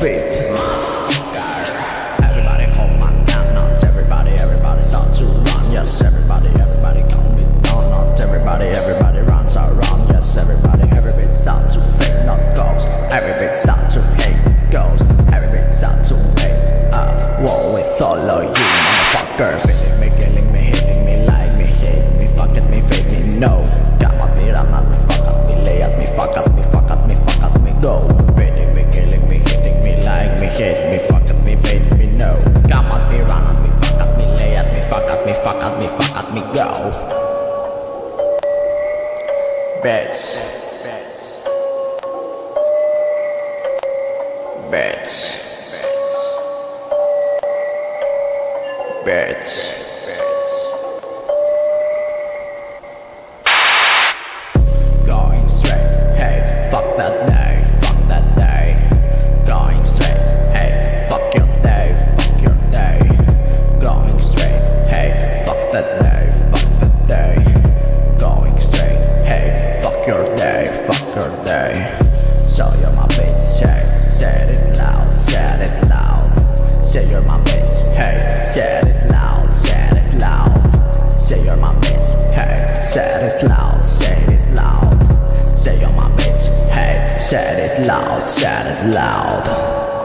feet. Everybody hold my donuts. Everybody, everybody start to run. Yes, everybody, everybody call me donut. Everybody, everybody runs around. Yes, everybody, everybody start to feel not goes. Everybody start to hate goes. Everybody start to hate. Uh, whoa, we of you, motherfuckers. Hitting me, killing me, hitting me, like me, hate me, fucking me, fake me, no. Bats. Bats. Bats. Bats. Said it loud.